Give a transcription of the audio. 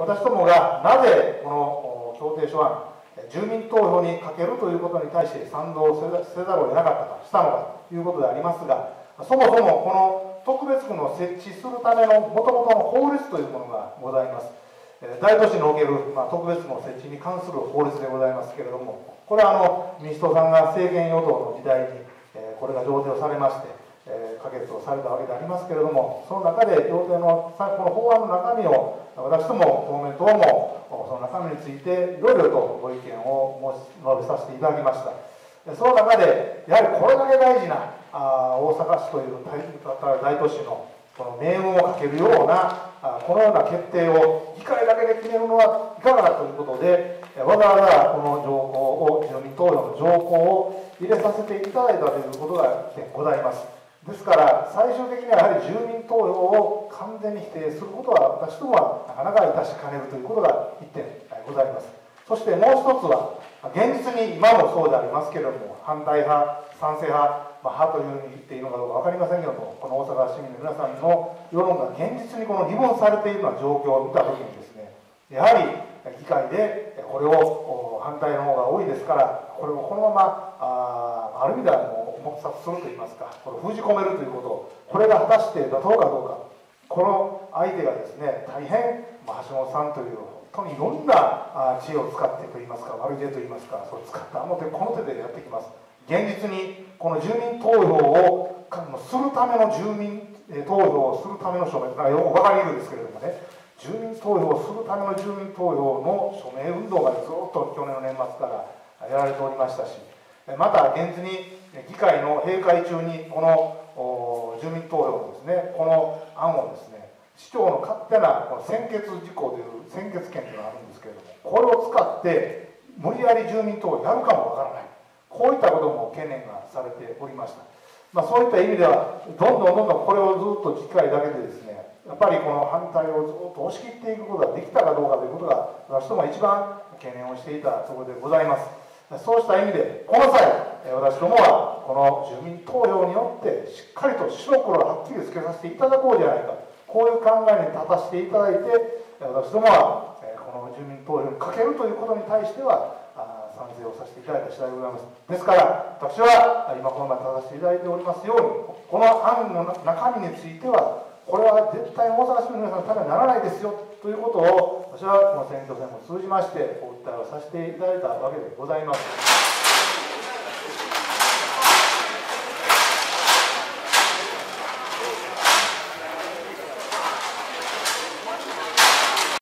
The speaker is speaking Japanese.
私どもがなぜこの協定書案、住民投票にかけるということに対して賛同せざるを得なかったか、したのかということでありますが、そもそもこの特別区の設置するためのもともとの法律というものがございます。大都市における、ま、特別区の設置に関する法律でございますけれども、これはあの民主党さんが政権与党の時代に、えこれが上程されまして、え可決をされたわけでありますけれども、その中で上程のこの法案の中身を、私ども公明党もその中身についていろいろとご意見を申し述べさせていただきました。その中で、やはりこれだけ大事なあ大阪市という大都市のこの命運をかけるようなこのような決定を議会だけで決めるのはいかがかということでわざわざこの条項を住民投票の条項を入れさせていただいたということがございますですから最終的にはやはり住民投票を完全に否定することは私どもはなかなかいたしかねるということが1点ございます。そしてもう一つは現実に今もそうでありますけれども反対派賛成派まあ、派というふうに言っていいのかどうか分かりませんけども、この大阪市民の皆さんの世論が現実にこの二分されているような状況を見たときにですね、やはり議会でこれを反対の方が多いですから、これをこのままあある意味ではもう黙殺するといいますか、これ封じ込めるということ、これが果たして妥当かどうか、この相手がですね、大変、まあ、橋本さんという本当にいろんな知恵を使ってといいますか、悪い手といいますか、それ使ったあの手この手でやってきます。現実にこの住民投票をするための住民投票をするための署名よく分かりるんですけれどもね住民投票をするための住民投票の署名運動がずっと去年の年末からやられておりましたしまた現実に議会の閉会中にこの住民投票のですねこの案をですね市長の勝手なこの先決事項という先決権というのがあるんですけれどもこれを使って無理やり住民投票やるかもわからない。こういったことも懸念がされておりました、まあ、そういった意味ではどんどんどんどんこれをずっと機会だけでですねやっぱりこの反対をずっと押し切っていくことができたかどうかということが私ども一番懸念をしていたところでございます。そうした意味でこの際私どもはこの住民投票によってしっかりと白黒はっきりつけさせていただこうじゃないか。こういう考えに立たせていただいて私どもはこの住民投票にかけるということに対しては賛成をさせていただいた次第でございます。ですから私は今この前立たせていただいておりますようにこの案の中身についてはこれは絶対大阪市民の皆さんのためにならないですよということを私はこの選挙戦を通じましてお訴えをさせていただいたわけでございます。